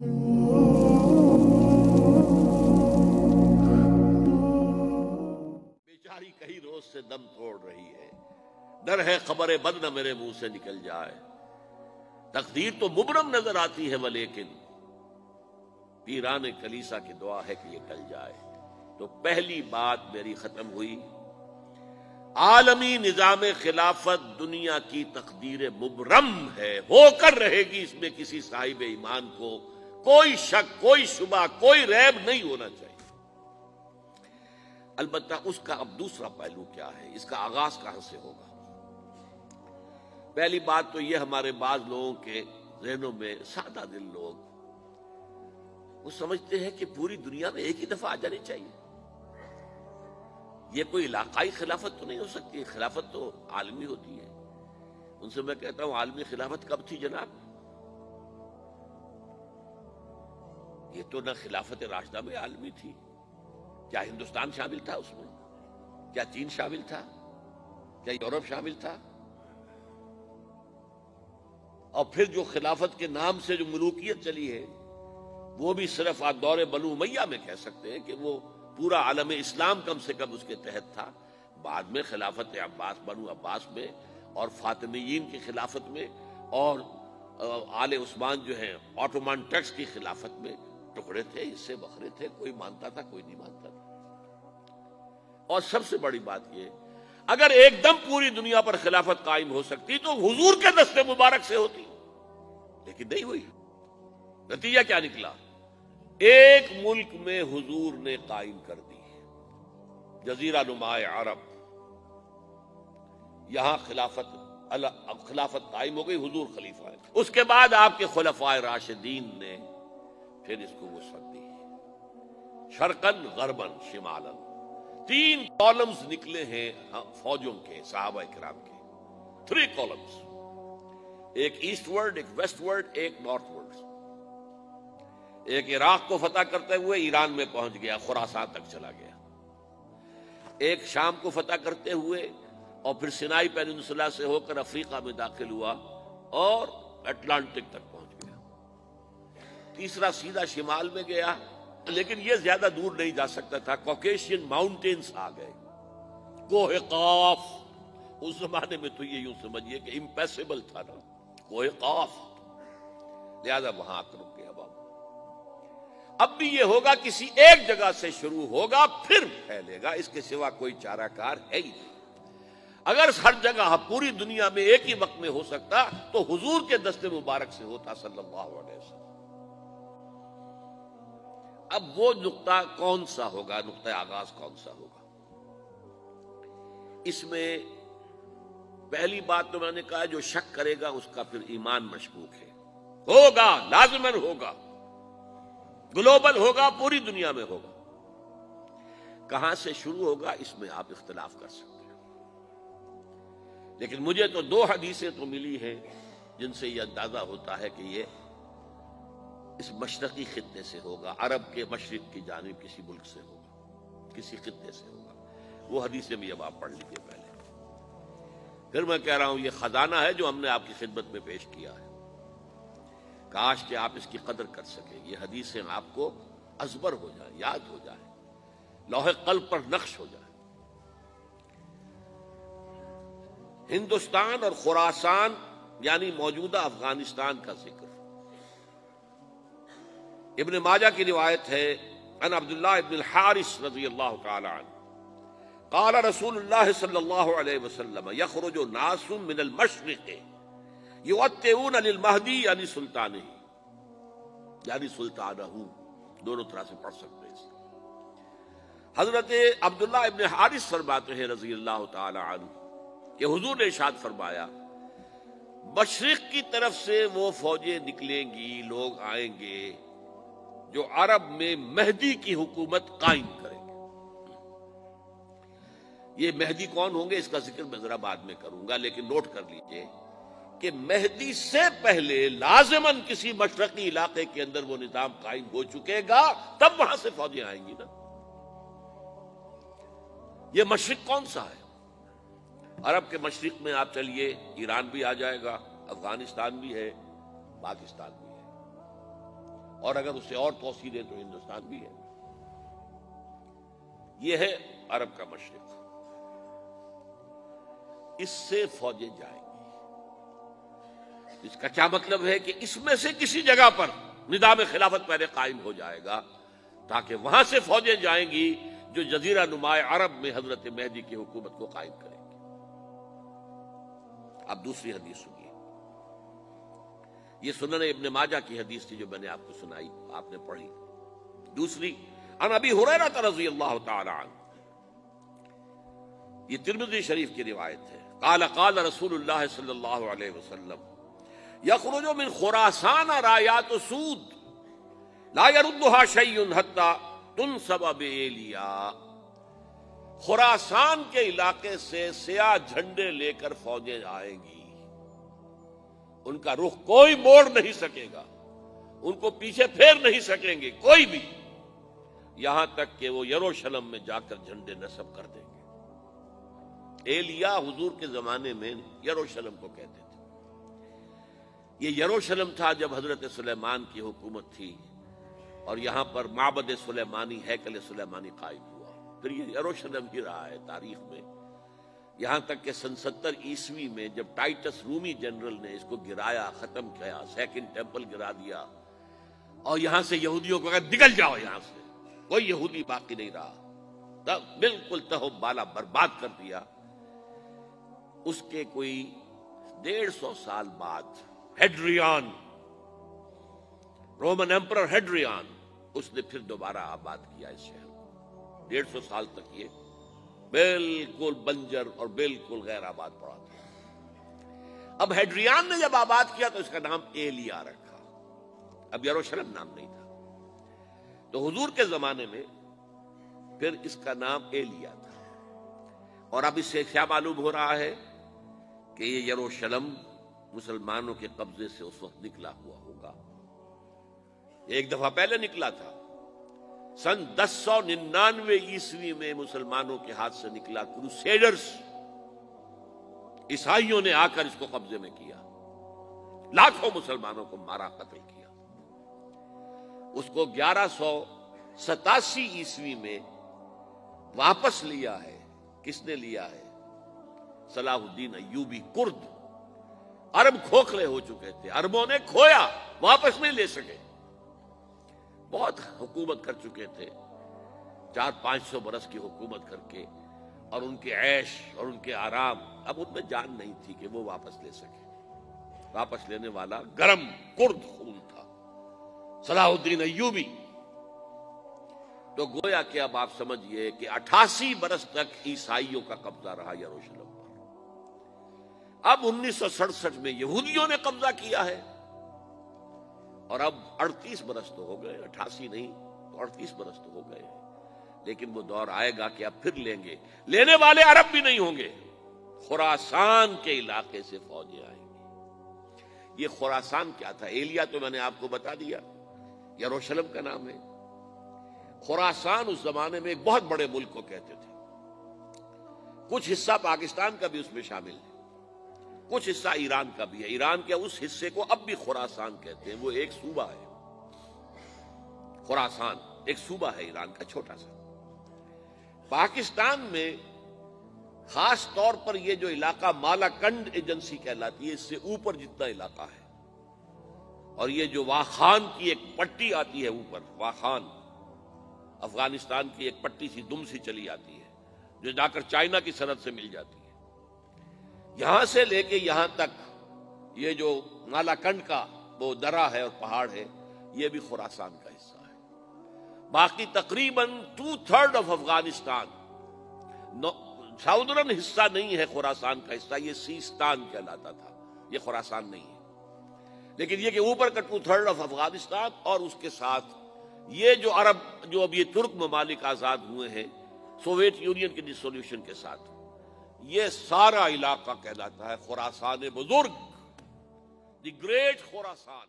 बेचारी कई रोज से दम तोड़ रही है। डर है खबर बद न मेरे मुँह से निकल जाए। तकदीर तो मुबरम नज़र आती है वह, लेकिन पीरान कलीसा की दुआ है कि ये टल जाए। तो पहली बात मेरी खत्म हुई। आलमी निज़ाम खिलाफत दुनिया की तकदीर मुबरम है। होकर रहेगी इसमें किसी साहिब ईमान को। कोई शक, कोई शुबा, कोई रैब नहीं होना चाहिए। अलबत्ता उसका अब दूसरा पहलू क्या है? इसका आगाज़ कहाँ से होगा? पहली बात तो यह हमारे बाद लोगों के जहनों में, सादा दिल लोग, वो समझते हैं कि पूरी दुनिया में एक ही दफ़ा आ जानी चाहिए। यह कोई इलाकाई खिलाफत तो नहीं हो सकती। खिलाफत तो आलमी होती है। उनसे मैं कहता हूँ, आलमी खिलाफत कब थी जनाब? ये तो ना खिलाफत राशदा में आलमी थी। क्या हिंदुस्तान शामिल था उसमें? क्या चीन शामिल था? क्या यूरोप शामिल था? और फिर जो खिलाफत के नाम से जो मलूकियत चली है, वो भी सिर्फ़ आप दौरे बलू मैया में कह सकते हैं कि वो पूरा आलम इस्लाम कम से कम उसके तहत था। बाद में खिलाफत अब्बास, बनु अब्बास में और फातमीन की खिलाफत में और आले उस्मान जो है, ऑटोमान टैक्स की खिलाफत में टुकड़े थे इससे बखरे थे, कोई मानता था, कोई नहीं मानता था। और सबसे बड़ी बात यह अगर एकदम पूरी दुनिया पर खिलाफत कायम हो सकती तो हुजूर के दस्ते मुबारक से होती, लेकिन नहीं हुई। नतीजा क्या निकला? एक मुल्क में हुजूर ने कायम कर दी जजीरा नुमाए अरब, यहाँ खिलाफत खिलाफत कायम हो गई, हुजूर खलीफा है। उसके बाद आपके खुलफाए राशिदीन ने फिर इसको वसत दी शरकन, गरबन, शिमालन। तीन कॉलम्स निकले हैं फौजों के, साहबा कराम के। थ्री कॉलम्स एक ईस्टवर्ड एक वेस्टवर्ड एक नॉर्थवर्ड एक इराक को फतह करते हुए ईरान में पहुँच गया, खुरासान तक चला गया। एक शाम को फतह करते हुए और फिर सिनाई पेनिनसुला से होकर अफ्रीका में दाखिल हुआ और अटलांटिक तक पहुँच गया तीसरा सीधा शिमाल में गया, लेकिन यह ज़्यादा दूर नहीं जा सकता था। कॉकेशियन माउंटेन्स आ गए। कोहे काफ। उस जमाने में तो ये यूँ समझिए कि इम्पेसिबल था ना। कोहे काफ। लिहाजा वहाँ आकर रुक गया बाबू अब भी ये होगा, किसी एक जगह से शुरू होगा, फिर फैलेगा। इसके सिवा कोई चाराकार है ही नहीं। अगर हर जगह पूरी दुनिया में एक ही वक्त में हो सकता तो हुजूर के दस्ते मुबारक से होता, सल्लल्लाहु अलैहि वसल्लम। अब वो नुकता कौन सा होगा? नुकता आगाज़ कौन सा होगा? इसमें पहली बात तो मैंने कहा, जो शक करेगा उसका फिर ईमान मशबूक है। होगा, लाजमन होगा। ग्लोबल होगा, पूरी दुनिया में होगा। कहाँ से शुरू होगा, इसमें आप इख्तलाफ कर सकते हैं। लेकिन मुझे तो दो हदीसें तो मिली हैं, जिनसे यह अंदाज़ा होता है कि यह इस मशरकी खत्े से होगा, अरब के मशरक की जानब किसी मुल्क से होगा, किसी खत्े से होगा। वो हदीसें भी अब आप पढ़ लीजिए पहले। फिर मैं कह रहा हूँ, ये खजाना है जो हमने आपकी खिदमत में पेश किया है। काश कि आप इसकी कदर कर सके, ये हदीसें आपको अजबर हो जाए, याद हो जाए, लोहे कल पर नक्श हो जाए। हिंदुस्तान और खुरासान, यानी मौजूदा अफ़गानिस्तान का ज़िक्र। इब्न माजा की रिवायत है, अन अब्दुल्ला इब्न हारिस रज़ी अल्लाह काला रसूलुल्लाह सल्लल्लाहु अलैहि वसल्लम, यखरुजु नासुम मिनल मशरिक़ युअत्तिऊन लिल महदी यानी सुल्तान ही यानी सुल्तानहू, दोनों तरह से पढ़ सकते हैं। हज़रत अब्दुल्ला इब्न हारिस फरमाते हैं रज़ी अल्लाह अन्हु, कि हुजूर ने इरशाद फरमाया, मशरिक की तरफ़ से वो फौजें निकलेंगी, लोग आएँगे जो अरब में मेहदी की हुकूमत कायम करेंगे। ये मेहदी कौन होंगे, इसका ज़िक्र मैं जरा बाद में करूँगा, लेकिन नोट कर लीजिए कि मेहदी से पहले लाजमन किसी मशरकी इलाके के अंदर वो निज़ाम कायम हो चुकेगा, तब वहाँ से फौजें आएँगी ना। ये मशरक कौन सा है? अरब के मशरक में आप चलिए, ईरान भी आ जाएगा, अफ़गानिस्तान भी है, पाकिस्तान भी और अगर उसे और तोसी दे तो हिंदुस्तान भी है। यह है अरब का मशरक। इससे फौजें जाएँगी। इसका क्या मतलब है कि इसमें से किसी जगह पर निदाम खिलाफत पहले कायम हो जाएगा, ताकि वहाँ से फौजें जाएँगी जो जजीरा नुमाए अरब में हज़रत मेहदी की हुकूमत को कायम करेंगे। अब दूसरी हदीस सुनिए। ये सुनने इब्न माजा की हदीस थी जो मैंने आपको सुनाई, आपने पढ़ी। दूसरी, अन अभी हुरैरा रज़ी अल्लाह ये तिरमिजी शरीफ की रिवायत है। काला, काल रसूलुल्लाह सल्लल्लाहु अलैहि वसल्लम, यखरुजो मिन खुरासान रायात सूद, ला यरुद्दुहा शैउन हत्ता तुन सबब एलिया खुरासान के इलाके से सिया झंडे लेकर फौजें आएँगी। उनका रुख कोई मोड़ नहीं सकेगा। उनको पीछे फेर नहीं सकेंगे, कोई भी। यहाँ तक कि वो यरूशलेम में जाकर झंडे नस्ब कर देंगे। एलिया हुजूर के जमाने में यरूशलेम को कहते थे। ये यरूशलेम था जब हज़रत सुलेमान की हुकूमत थी और यहाँ पर माबद सुलेमानी, हैकल सुलेमानी कायम हुआ। फिर ये यरूशलेम ही रहा है तारीख में। यहाँ तक कि सन सत्तर ईस्वी में जब टाइटस रूमी जनरल ने इसको गिराया, खत्म किया, सेकंड टेंपल गिरा दिया, और यहाँ से यहूदियों को कहा, निकल जाओ यहाँ से। कोई यहूदी बाकी नहीं रहा। तब बिल्कुल तहो बाला बर्बाद कर दिया। उसके कोई डेढ़ सौ साल बाद हेड्रियान, रोमन एम्पर हेड्रियान, उसने फिर दोबारा आबाद किया इस शहर डेढ़ सौ साल तक ये बिल्कुल बंजर और बिल्कुल गैर आबाद पड़ा था अब हेड्रियान ने जब आबाद किया तो इसका नाम एलिया रखा। अब यरूशलेम नाम नहीं था। तो हुजूर के जमाने में फिर इसका नाम एलिया था। और अब इससे क्या मालूम हो रहा है कि ये यरूशलेम मुसलमानों के कब्जे से उस वक्त निकला हुआ होगा। एक दफ़ा पहले निकला था। सन दस सौ निन्यानवे ईस्वी में मुसलमानों के हाथ से निकला क्रूसेडर्स। ईसाइयों ने आकर इसको कब्जे में किया। लाखों मुसलमानों को मारा, कत्ल किया। उसको ग्यारह सौ सतासी ईस्वी में वापस लिया है। किसने लिया है? सलाहुद्दीन अयूबी कुर्द। अरब खोखले हो चुके थे। अरबों ने खोया, वापस नहीं ले सके। बहुत हुकूमत कर चुके थे। चार पाँच सौ बरस की हुकूमत करके और उनके ऐश और उनके आराम, अब उनमें जान नहीं थी कि वो वापस ले सके। वापस लेने वाला गरम कुर्द खून था। सलाहुद्दीन अयूबी तो गोया कि अब आप समझिए कि अठासी बरस तक ईसाइयों का कब्जा रहा यरूशलेम पर। अब उन्नीस सौ सड़सठ में यहूदियों ने कब्जा किया है। और अब 38 बरस तो हो गए, अठासी नहीं तो 38 बरस तो हो गए लेकिन वो दौर आएगा कि अब फिर लेंगे। लेने वाले अरब भी नहीं होंगे। खुरासान के इलाके से फौजें आएँगी। ये खुरासान क्या था? एलिया तो मैंने आपको बता दिया। यरूशलेम का नाम है। खुरासान उस जमाने में एक बहुत बड़े मुल्क को कहते थे। कुछ हिस्सा पाकिस्तान का भी उसमें शामिल है। कुछ हिस्सा ईरान का भी है। ईरान के उस हिस्से को अब भी खुरासान कहते हैं। वो एक सूबा है। खुरासान, एक सूबा है ईरान का, छोटा सा। पाकिस्तान में खास तौर पर यह जो इलाका मालाकंड एजेंसी कहलाती है, इससे ऊपर जितना इलाका है। और ये जो वाखान की एक पट्टी आती है ऊपर, वाखान, अफ़गानिस्तान की एक पट्टी सी, दुम सी चली आती है, जो जाकर चाइना की सरहद से मिल जाती है। यहाँ से लेके यहाँ तक ये जो नालाकंड का वो दरा है और पहाड़ है, ये भी खुरासान का हिस्सा है। बाकी तकरीबन two third of Afghanistan southern हिस्सा नहीं है खुरासान का हिस्सा, ये सीस्तान कहलाता था। ये खुरासान नहीं है। लेकिन ये कि ऊपर का टू थर्ड ऑफ़ अफ़गानिस्तान और उसके साथ ये जो अरब, जो अब ये तुर्क ममालिक आज़ाद हुए हैं, सोवियत यूनियन के डिसोल्यूशन के साथ। ये सारा इलाका कहलाता है खुरासान बुज़ुर्ग। The great Khorasan.